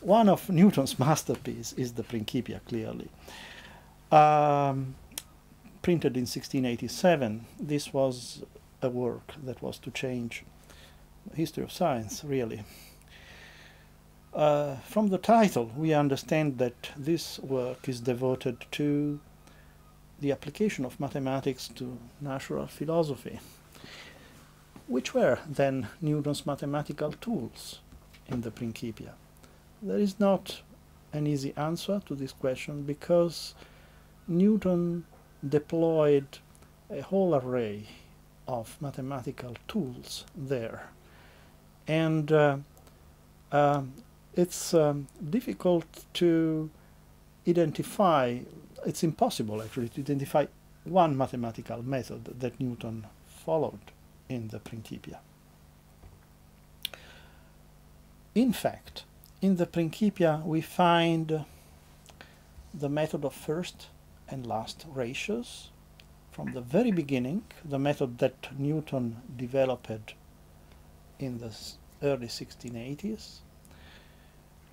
one of Newton's masterpieces is the Principia, clearly. Um, printed in 1687, this was a work that was to change the history of science, really. Uh, from the title, we understand that this work is devoted to the application of mathematics to natural philosophy, which were then Newton's mathematical tools in the Principia. There is not an easy answer to this question because Newton deployed a whole array of mathematical tools there. And uh, uh, it's um, difficult to identify, it's impossible actually to identify one mathematical method that Newton followed in the Principia. In fact, in the Principia we find the method of first and last ratios from the very beginning, the method that Newton developed in the early 1680s.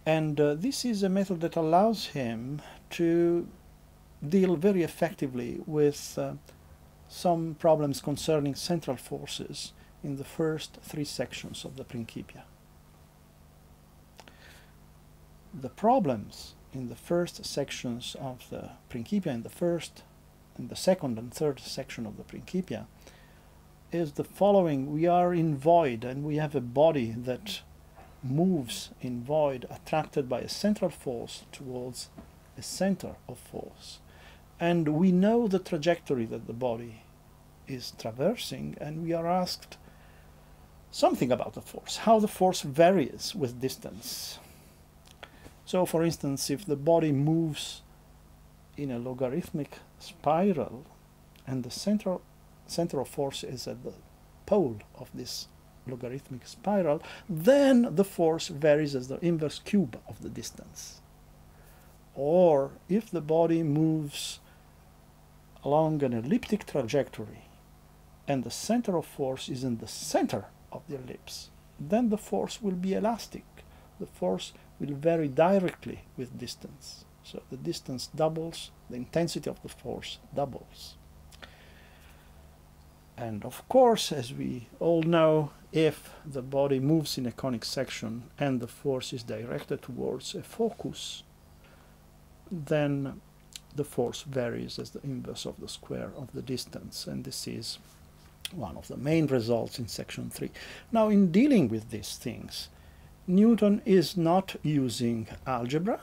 And uh, this is a method that allows him to deal very effectively with uh, some problems concerning central forces in the first three sections of the Principia. The problems in the first sections of the Principia, in the first, in the second and third section of the Principia, is the following. We are in void and we have a body that moves in void attracted by a central force towards a center of force. And we know the trajectory that the body is traversing and we are asked something about the force, how the force varies with distance. So for instance, if the body moves in a logarithmic spiral and the center, center of force is at the pole of this logarithmic spiral, then the force varies as the inverse cube of the distance. Or if the body moves along an elliptic trajectory and the center of force is in the center of the ellipse, then the force will be elastic. The force will vary directly with distance. So the distance doubles, the intensity of the force doubles. And of course, as we all know, if the body moves in a conic section and the force is directed towards a focus, then the force varies as the inverse of the square of the distance. And this is one of the main results in section 3. Now, in dealing with these things, Newton is not using algebra,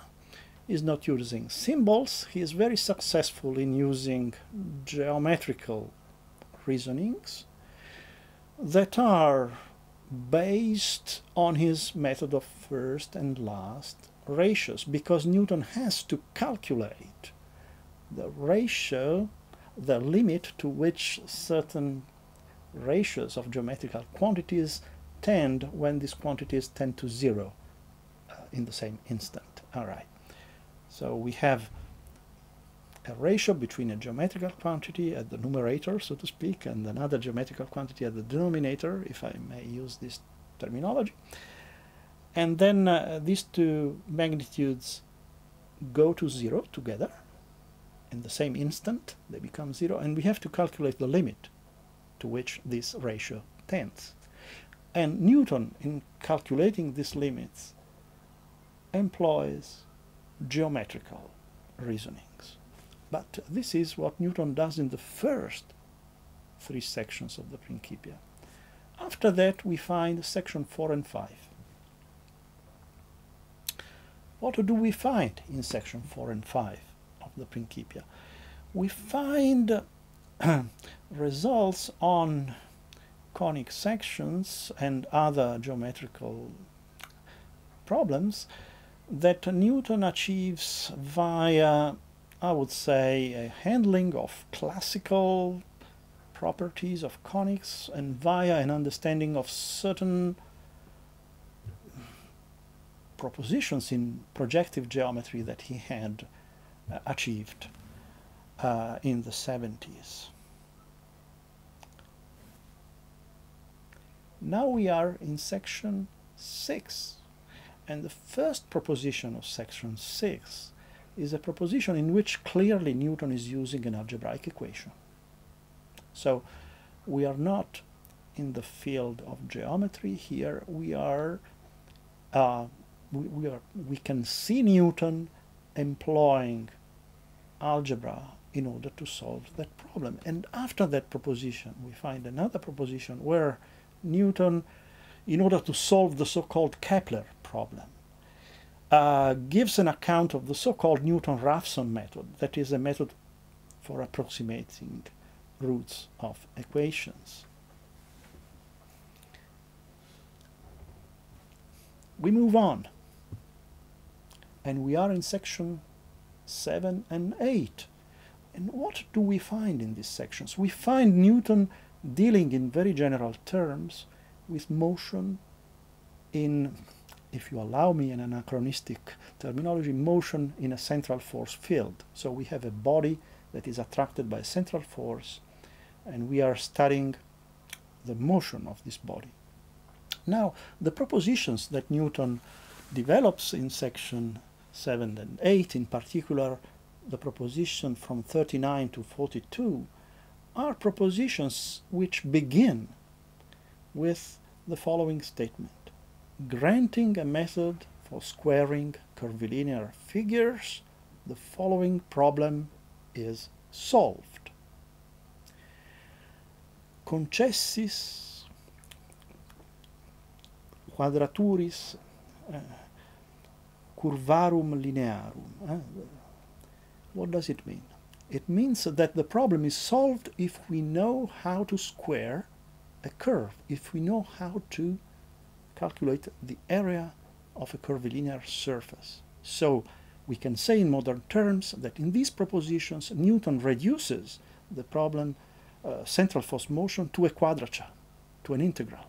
is not using symbols. He is very successful in using geometrical reasonings that are based on his method of first and last ratios because Newton has to calculate the ratio, the limit to which certain ratios of geometrical quantities tend when these quantities tend to zero uh, in the same instant. All right. So we have a ratio between a geometrical quantity at the numerator, so to speak, and another geometrical quantity at the denominator, if I may use this terminology. And then uh, these two magnitudes go to zero together in the same instant, they become zero, and we have to calculate the limit to which this ratio tends. And Newton, in calculating these limits, employs geometrical reasonings. But this is what Newton does in the first three sections of the Principia. After that, we find section 4 and 5. What do we find in section 4 and 5 of the Principia? We find results on conic sections and other geometrical problems that Newton achieves via, I would say, a handling of classical properties of conics and via an understanding of certain propositions in projective geometry that he had uh, achieved uh, in the 70s. Now we are in section 6 And the first proposition of section 6 is a proposition in which clearly Newton is using an algebraic equation. So we are not in the field of geometry here. We are, uh, we, we, are, we can see Newton employing algebra in order to solve that problem. And after that proposition, we find another proposition where Newton, in order to solve the so-called Kepler problem, uh, gives an account of the so-called Newton-Raphson method, that is a method for approximating roots of equations. We move on, and we are in section 7 and 8. And what do we find in these sections? We find Newton dealing in very general terms with motion in, if you allow me an anachronistic terminology, motion in a central force field. So we have a body that is attracted by a central force and we are studying the motion of this body. Now, the propositions that Newton develops in section 7 and 8, in particular the proposition from 39 to 42, are propositions which begin with the following statement. Granting a method for squaring curvilinear figures, the following problem is solved. Concessis quadraturis uh, curvarum linearum. Uh, what does it mean? It means that the problem is solved if we know how to square a curve, if we know how to calculate the area of a curvilinear surface. So we can say in modern terms that in these propositions Newton reduces the problem uh, central force motion to a quadrature, to an integral.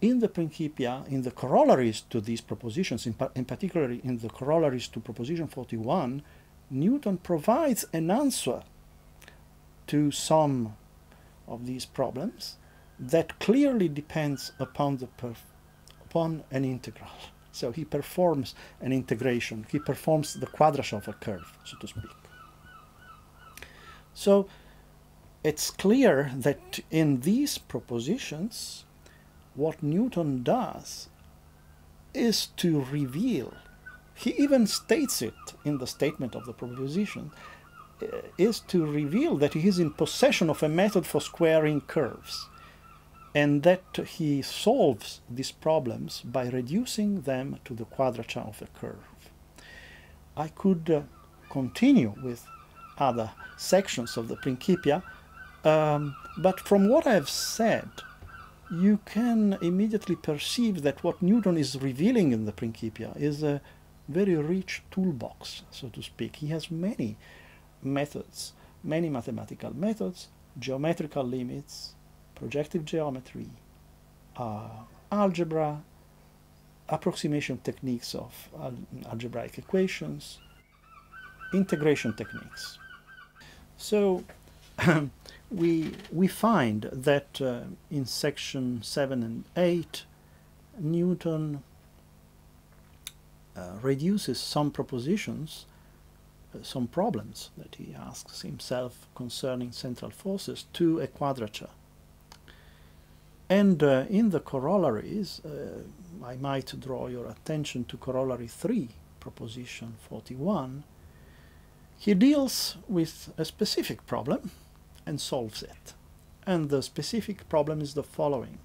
In the Principia, in the corollaries to these propositions, in, in particular in the corollaries to proposition 41, Newton provides an answer to some of these problems that clearly depends upon the upon an integral. So he performs an integration. He performs the quadrature of a curve, so to speak. So it's clear that in these propositions, what Newton does is to reveal he even states it in the statement of the proposition, uh, is to reveal that he is in possession of a method for squaring curves and that he solves these problems by reducing them to the quadrature of a curve. I could uh, continue with other sections of the Principia, um, but from what I have said, you can immediately perceive that what Newton is revealing in the Principia is a very rich toolbox, so to speak. He has many methods, many mathematical methods, geometrical limits, projective geometry, uh, algebra, approximation techniques of al algebraic equations, integration techniques. So we, we find that uh, in section 7 and 8, Newton uh, reduces some propositions, uh, some problems that he asks himself concerning central forces to a quadrature. And uh, in the corollaries, uh, I might draw your attention to corollary 3, proposition 41. He deals with a specific problem and solves it. And the specific problem is the following.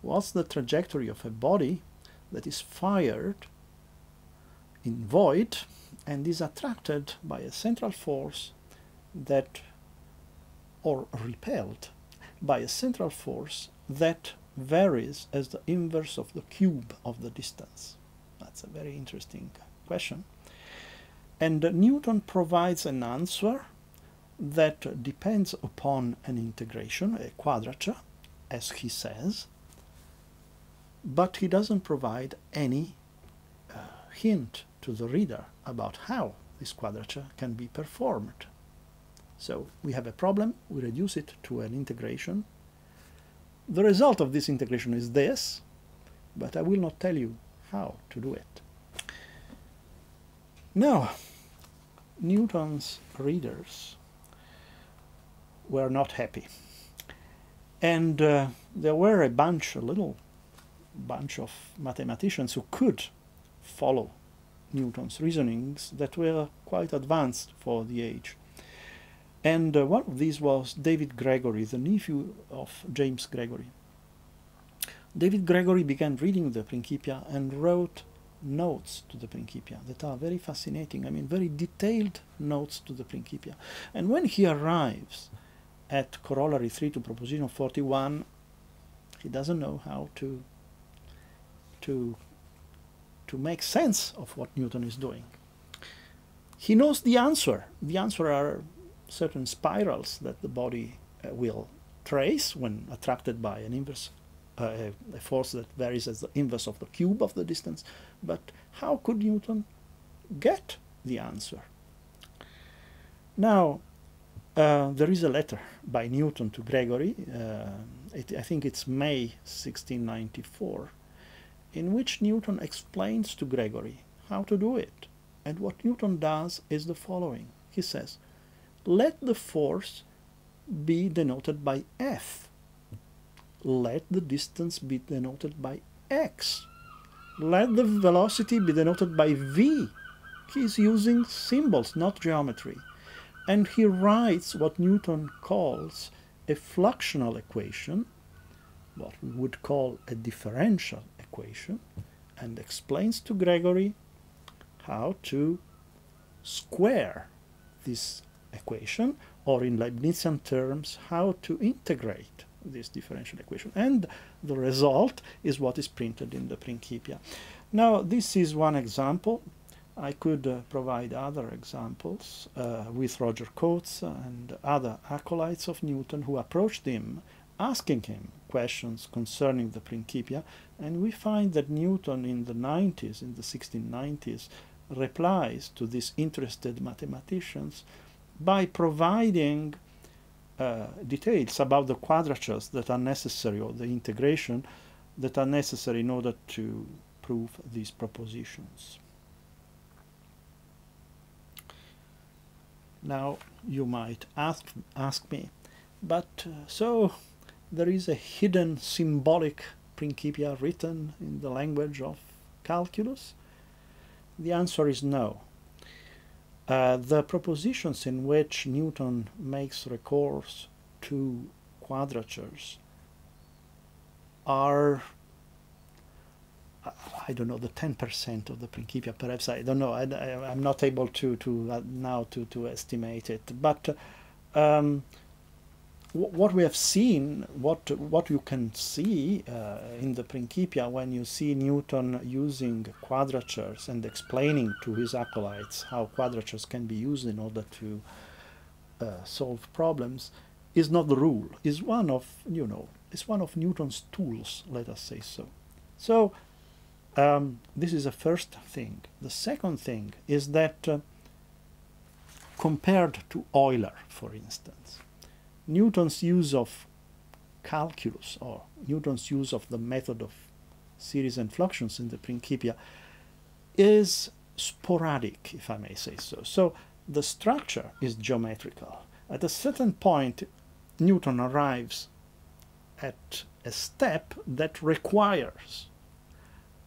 What's the trajectory of a body that is fired in void and is attracted by a central force that or repelled by a central force that varies as the inverse of the cube of the distance. That's a very interesting question. And Newton provides an answer that depends upon an integration, a quadrature, as he says, but he doesn't provide any uh, hint to the reader about how this quadrature can be performed. So we have a problem, we reduce it to an integration. The result of this integration is this, but I will not tell you how to do it. Now, Newton's readers were not happy. And uh, there were a bunch, a little bunch of mathematicians who could follow Newton's reasonings that were quite advanced for the age. And uh, one of these was David Gregory, the nephew of James Gregory. David Gregory began reading the Principia and wrote notes to the Principia that are very fascinating. I mean, very detailed notes to the Principia. And when he arrives at Corollary 3 to Proposition 41, he doesn't know how to to to make sense of what Newton is doing. He knows the answer. The answer are certain spirals that the body uh, will trace when attracted by an inverse uh, a force that varies as the inverse of the cube of the distance. But how could Newton get the answer? Now, uh, there is a letter by Newton to Gregory, uh, it, I think it's May 1694, in which Newton explains to Gregory how to do it. And what Newton does is the following. He says, let the force be denoted by F. Let the distance be denoted by x. Let the velocity be denoted by v. He's using symbols, not geometry. And he writes what Newton calls a fluxional equation, what we would call a differential equation, and explains to Gregory how to square this equation, or in Leibnizian terms, how to integrate this differential equation. And the result is what is printed in the Principia. Now, this is one example. I could uh, provide other examples uh, with Roger Cotes and other acolytes of Newton who approached him asking him questions concerning the Principia, and we find that Newton in the 90s, in the 1690s, replies to these interested mathematicians by providing uh, details about the quadratures that are necessary or the integration that are necessary in order to prove these propositions. Now you might ask, ask me, but uh, so there is a hidden symbolic principia written in the language of calculus? The answer is no. Uh, the propositions in which Newton makes recourse to quadratures are I don't know the 10% of the Principia perhaps I don't know I, am not able to to uh, now to to estimate it but um, what we have seen, what what you can see uh, in the Principia when you see Newton using quadratures and explaining to his acolytes how quadratures can be used in order to uh, solve problems, is not the rule. is one of you know is one of Newton's tools. Let us say so. So um, this is the first thing. The second thing is that uh, compared to Euler, for instance Newton's use of calculus or Newton's use of the method of series and fluxions in the Principia is sporadic, if I may say so. So the structure is geometrical. At a certain point, Newton arrives at a step that requires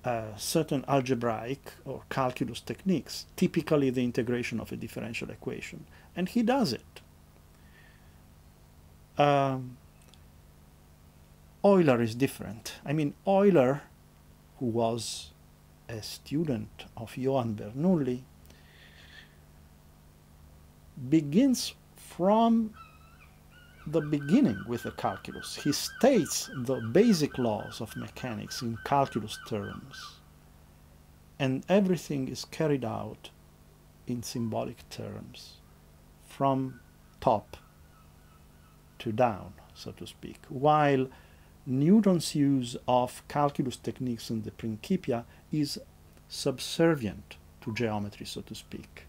uh, certain algebraic or calculus techniques, typically the integration of a differential equation. And he does it. Um, Euler is different. I mean, Euler, who was a student of Johann Bernoulli, begins from the beginning with the calculus. He states the basic laws of mechanics in calculus terms, and everything is carried out in symbolic terms from top to down, so to speak, while Newton's use of calculus techniques in the Principia is subservient to geometry, so to speak.